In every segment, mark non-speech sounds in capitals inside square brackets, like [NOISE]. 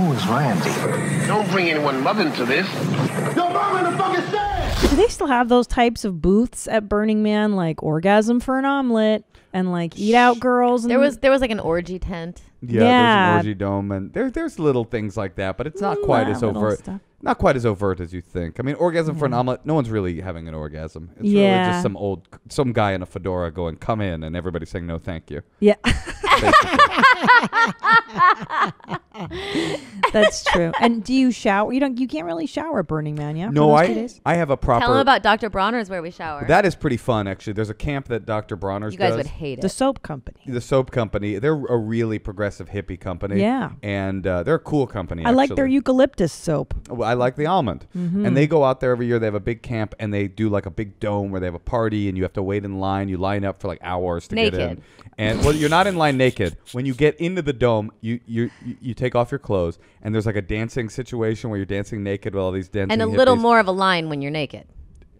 Who is Randy? Don't bring anyone mother into this. Your mom in the fucking stand! Do they still have those types of booths at Burning Man, like orgasm for an omelet and like eat out girls? And There was there was like an orgy tent. Yeah, Yeah. there's an orgy dome, and there, there's little things like that, but it's not Mm, quite as overt. stuff. Not quite as overt as you think. I mean, orgasm for an omelet. No one's really having an orgasm. It's really Yeah. just some old, some guy in a fedora going, "Come in," and everybody saying, "No, thank you." yeah, basically. [LAUGHS] [LAUGHS] that's true. And do you shower? You don't. You can't really shower at Burning Man, yeah? for no, those two I, days? I have a proper. Tell them about Dr. Bronner's where we shower. that is pretty fun, actually. There's a camp that Dr. Bronner's you guys does. would hate it. the soap company. the soap company. They're a really progressive hippie company. Yeah. and uh, they're a cool company. I like their actually. eucalyptus soap. Well, I like the almond. Mm-hmm. And they go out there every year. They have a big camp and they do like a big dome where they have a party and you have to wait in line. You line up for like hours to get in. Naked. And well, you're not in line [LAUGHS] naked. When you get into the dome, you you you- take off your clothes and there's like a dancing situation where you're dancing naked with all these dancing and a little more of a line when you're naked.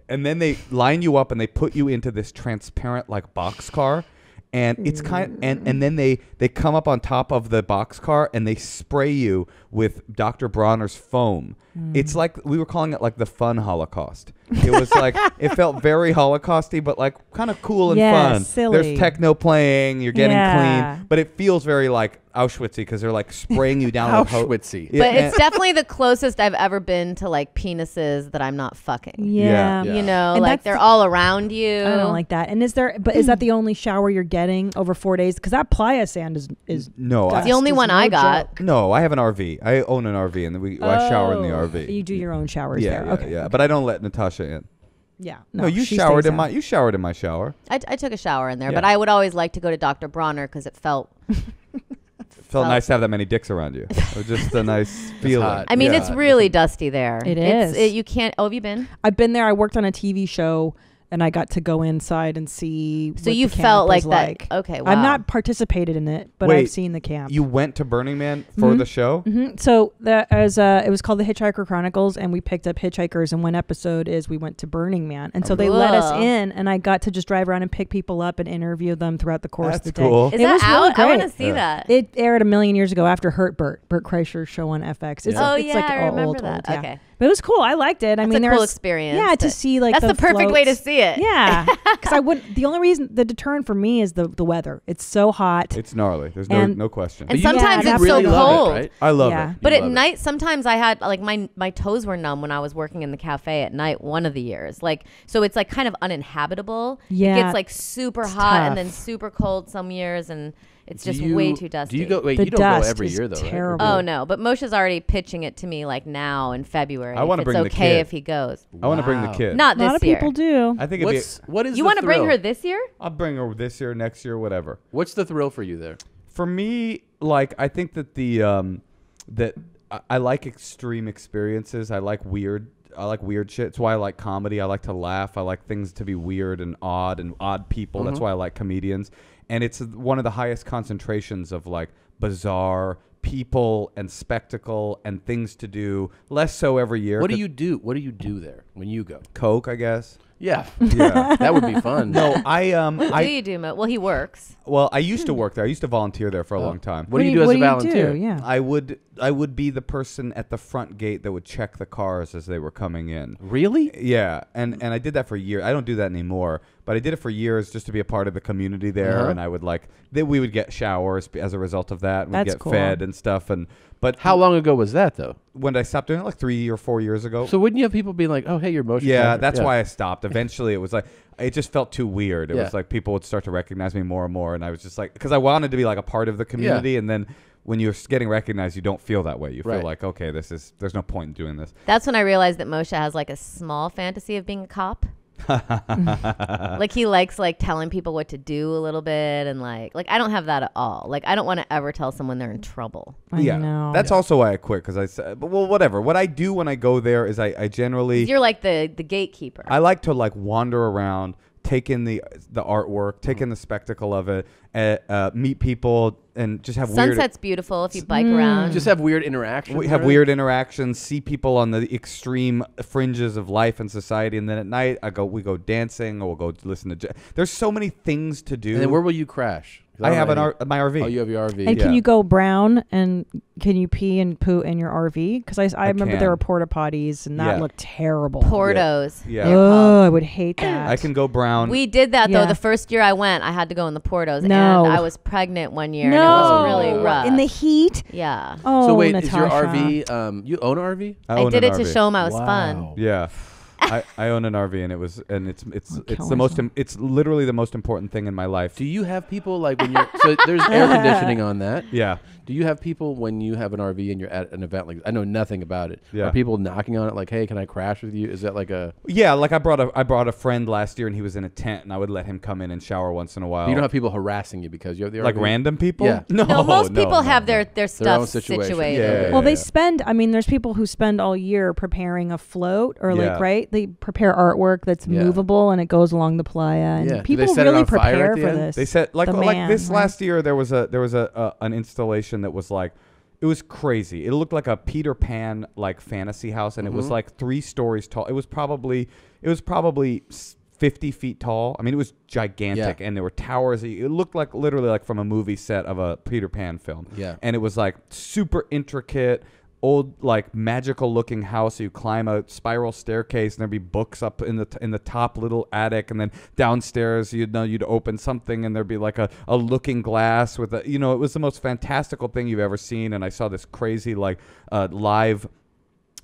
And then they line you up and they put you into this transparent like box car. And it's hmm. kind of, and and then they they come up on top of the box car and they spray you with Dr. Bronner's foam. It's hmm. like we were calling it like the fun Holocaust. It was like [LAUGHS] it felt very Holocausty, but like kind of cool and Yeah, fun. silly. There's techno playing, you're getting Yeah. clean, but it feels very like Auschwitzy because they're like spraying you down. with ho- Auschwitzy. Yeah, but it's and- definitely the closest I've ever been to like penises that I'm not fucking. Yeah. Yeah. You know, And like that's they're all around you. I don't like that. And is there? But is that the only shower you're getting over four days? Because that playa sand is is no, I- It's the only is one no I got. joke. no, I have an RV. I own an RV, and we I shower in the Oh, RV. You do your own showers yeah, there. yeah, okay. yeah. But I don't let Natasha in. yeah. No, you she showered stays in out. my you showered in my shower. I, I took a shower in there, Yeah. but I would always like to go to Dr. Bronner because it felt. [LAUGHS] It felt Felt- nice to have that many dicks around you. It was just a [LAUGHS] nice feeling. hot. I mean, Yeah. it's really dusty there. It It's- is. It, you can't. Oh, have you been? I've been there. I worked on a TV show, and I got to go inside and see. So what you the camp felt like that- like. okay, I've wow. not participated in it, but Wait, I've seen the camp. You went to Burning Man for the show. hmm So that as uh, it was called the Hitchhiker Chronicles, and we picked up hitchhikers. And one episode is we went to Burning Man, and so they let us in, and I got to just drive around and pick people up and interview them throughout the course That's of the day. cool. Is It that was really out? I want to see Yeah. that. It aired a million years ago after Hurt Bert, Bert Kreischer's show on FX. It's, Oh, it's yeah, like I remember old, that. yeah. Okay. But it was cool. I liked it. I That's mean, a cool there's experience. Yeah, to to- see like That's the, perfect way to see it. Yeah, [LAUGHS] because I wouldn't. The only reason the deterrent for me is the the weather. It's so hot. It's gnarly. There's no And- no question. And sometimes you it's really so love it, cold. right? I love Yeah. it. But You at love it. night, sometimes I had like my my toes were numb when I was working in the cafe at night. One of the years, like so, it's like kind of uninhabitable. Yeah, it gets like super It's hot and then super cold some years, and it's just you- way too dusty. Do you go? Wait, The you don't go dust every is year though. right? Or terrible. do you? Oh no! But Moshe's already pitching it to me like now in February. I wanna if bring it's the okay kid. if he goes. I want to bring the Wow. kid. Not a lot this of year. people do. I think it'd be. What's what is You want want to bring her this year? I'll bring her this year, next year, whatever. What's the thrill for you there? For me, like I think that the um that I, I like extreme experiences. I like weird. I like weird shit. It's why I like comedy. I like to laugh. I like things to be weird and odd and odd people. That's mm-hmm. why I like comedians. And it's one of the highest concentrations of like bizarre people and spectacle and things to do. Less so every year. What do 'cause you do? What do you do there when you go? Coke, I guess. Yeah, Yeah. [LAUGHS] that would be fun. no, I um What do I you do, Mo? Well, he works. well I used to work there. I used to volunteer there for a long time. What do you do as a volunteer? do? Yeah. I would I would be the person at the front gate that would check the cars as they were coming in. Really? Yeah, and and I did that for years. I don't do that anymore, but I did it for years just to be a part of the community there. Uh-huh. And I would like then we would get showers b- as a result of that. We'd That's get cool. fed and stuff. And but How long ago was that though? when did I stopped doing it? Like three or four years ago. So wouldn't you have people being like, "Oh, hey, you're motion." yeah, capture?" that's why I [LAUGHS] stopped. Eventually, it was like it just felt too weird. It Yeah. was like people would start to recognize me more and more, and I was just like, because I wanted to be like a part of the community, and then when you're getting recognized, you don't feel that way. You feel Right. like, okay, this is there's no point in doing this. That's when I realized that Moshe has like a small fantasy of being a cop. [LAUGHS] like he likes like telling people what to do a little bit and like like I don't have that at all. Like I don't want to ever tell someone they're in trouble. I yeah, know. that's also why I quit because I said, but well, whatever. What I do when I go there is I, I generally You're like the the gatekeeper. I like to like wander around, take in the the artwork, take in the spectacle of it, uh, uh, meet people, and just have weird. Sunset's beautiful if you bike mm. around. Just have weird interactions. we have weird interactions, see people on the extreme fringes of life and society, and then at night I go we go dancing or we'll go listen to. j- There's so many things to do. And then where will you crash? I I'm have an. R- my RV. Oh, you have your RV. And Yeah. can you go brown and can you pee and poo in your RV? Because I, I, I remember can. there were porta potties and that Yeah. looked terrible. Portos. Yeah. they're Oh. I would hate [CLEARS THROAT] that. I can go brown. We did that though. The first year I went, I had to go in the Portos, No. and I was pregnant one year, no and it was really rough. in the heat. yeah, Oh, so wait, Natasha. is your RV? Um, you own an RV? I, own did an it to RV. show him I was fun. Wow. Yeah. I, I own an RV and it was and it's it's I'll it's kill the most im- it's literally the most important thing in my life. Do you have people like when you're so there's air [LAUGHS] conditioning on that? Yeah. Do you have people when you have an RV and you're at an event like I know nothing about it? Yeah. Are people knocking on it like, "Hey, can I crash with you?" Is that like a? Yeah, like I brought a I brought a friend last year and he was in a tent and I would let him come in and shower once in a while. you don't have people harassing you because you have the like RV? random people? Yeah. [LAUGHS] No, No, most no, people no, have no. their their own stuff situation. situated. Yeah. Well, they spend. I mean, there's people who spend all year preparing a float, or Yeah. like right, they prepare artwork that's Yeah. movable and it goes along the playa. And Yeah. Do they people set it really on fire prepare at the for end? this. They said like The like man, this right? last year there was a there was a, a an installation that was like it was crazy. It looked like a Peter Pan like fantasy house and it was Mhm. like 3 stories tall. It was probably it was probably 50 feet tall. I mean it was gigantic Yeah. and there were towers. It looked like literally like from a movie set of a Peter Pan film. Yeah. And it was like super intricate old like magical looking house. You climb a spiral staircase and there'd be books up in the t- in the top little attic. And then downstairs you'd know you'd open something and there'd be like a, a looking glass with a you know it was the most fantastical thing you've ever seen. And i saw this crazy like uh, live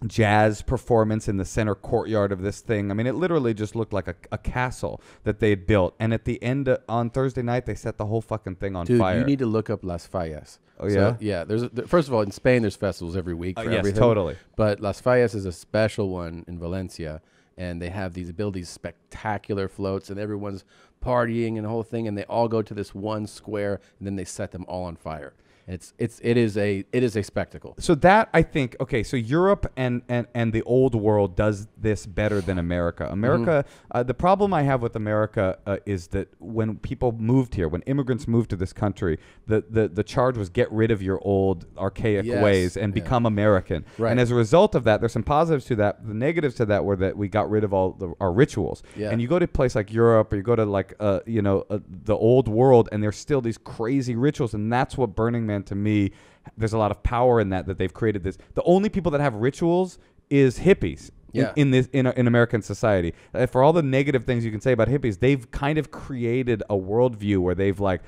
jazz performance in the center courtyard of this thing. I mean, it literally just looked like a, a castle that they had built. And at the end uh, on Thursday night, they set the whole fucking thing on Dude, fire. you need to look up Las Fallas. Oh, So, yeah? yeah. There's there, first of all in Spain there's festivals every week Uh, yes, everything. totally. But Las Fallas is a special one in Valencia, and they have these build these spectacular floats, and everyone's partying and the whole thing, and they all go to this one square, and then they set them all on fire. It's it's it is a it is a spectacle. So that I think okay. So Europe and and and the old world does this better than America. America. Mm-hmm. Uh, the problem I have with America uh, is that when people moved here, when immigrants moved to this country, the the the charge was get rid of your old archaic Yes, ways and yeah. become American. Right. And as a result of that, there's some positives to that. The negatives to that were that we got rid of all the, our rituals. Yeah. And you go to a place like Europe or you go to like uh, you know uh, the old world, and there's still these crazy rituals, and that's what Burning Man to me. There's a lot of power in that that they've created this. The only people that have rituals is hippies. in- Yeah. In, this in, in American society, uh, for all the negative things you can say about hippies, they've kind of created a worldview where they've like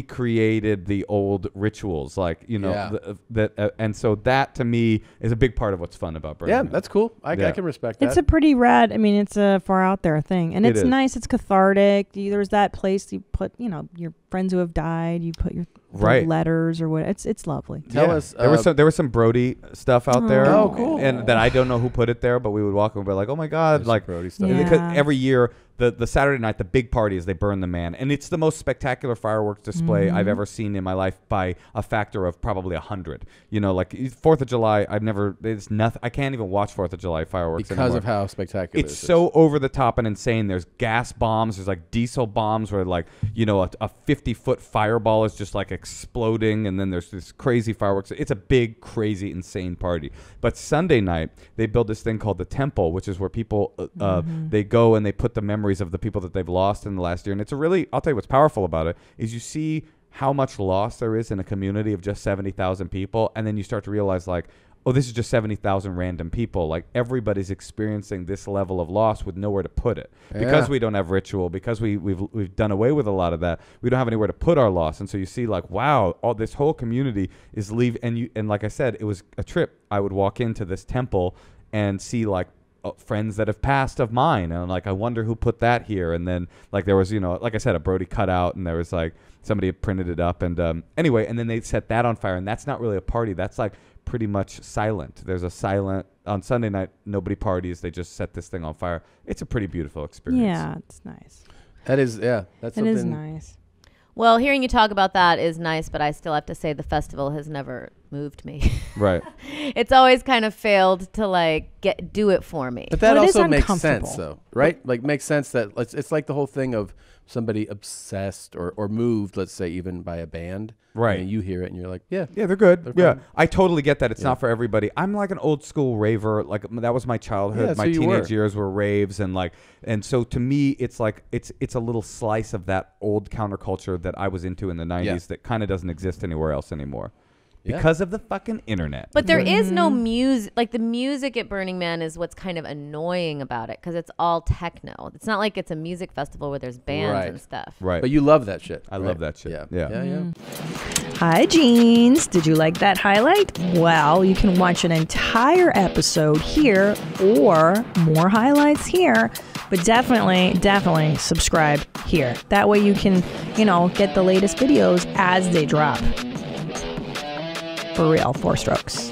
recreated the old rituals, like you know Yeah. the, that, uh, and so that to me is a big part of what's fun about Burning Yeah, Man. that's cool. I, Yeah. I can respect that. It's a pretty rad. I mean, it's a far out there thing, and It it's is. nice. It's cathartic. You, there's that place you put, you know, your friends who have died. You put your the Right. letters or what. It's it's lovely. Tell Yeah. us, there was uh, some there was some Brody stuff out there. Oh, cool. And that I don't know who put it there, but we would walk and be like, oh my god, There's like Brody stuff. Yeah. because every year the the Saturday night the big party is they burn the man, and it's the most spectacular fireworks display Mm-hmm. I've ever seen in my life by a factor of probably a hundred. You know, like Fourth of July, I've never. It's nothing. I can't even watch Fourth of July fireworks because anymore. of how spectacular it's so over the top and insane. There's gas bombs. There's like diesel bombs where like you know a, 50 foot fireball is just like exploding, and then there's this crazy fireworks. It's a big, crazy, insane party. But Sunday night they build this thing called the Temple, which is where people uh, uh, they go and they put the memories of the people that they've lost in the last year. And it's a really I'll tell you what's powerful about it is you see how much loss there is in a community of just 70,000 people, and then you start to realize like oh, this is just 70,000 random people. Like everybody's experiencing this level of loss with nowhere to put it. Because we don't have ritual, because we, we've, we've done away with a lot of that, we don't have anywhere to put our loss. And so you see like, wow, all this whole community is leave. And you, and like I said, it was a trip. I would walk into this temple and see like, friends that have passed of mine and like I wonder who put that here and then like there was you know like I said a Brody cutout and there was like somebody had printed it up and um, anyway and then they set that on fire and that's not really a party that's like pretty much silent there's a silent on Sunday night nobody parties they just set this thing on fire it's a pretty beautiful experience Yeah, it's nice. that is yeah. That's It something. is nice. Well, hearing you talk about that is nice, but I still have to say the festival has never moved me. Right. [LAUGHS] it's always kind of failed to like get do it for me. But that Well, it is also makes uncomfortable. sense, though, right? Like makes sense that it's, it's like the whole thing of somebody obsessed or, or moved, let's say, even by a band. Right. And you hear it and you're like, yeah, Yeah, they're good. They're yeah. I totally get that. It's Yeah. not for everybody. I'm like an old school raver. Like m- that was my childhood. Yeah, my so you teenage were. years were raves, and like, and so to me, it's like it's it's a little slice of that old counterculture that I was into in the '90s Yeah. that kind of doesn't exist anywhere else anymore Yeah. because of the fucking internet. But there is no Mm-hmm. music. Like the music at Burning Man is what's kind of annoying about it because it's all techno. It's not like it's a music festival where there's bands Right. and stuff. right. But you love that shit. I right? love that shit. Yeah. Yeah. Yeah. Yeah. Hi, Jeans. Did you like that highlight? Well, you can watch an entire episode here or more highlights here, but definitely, definitely subscribe here. That way you can, you know, get the latest videos as they drop. For real, four strokes.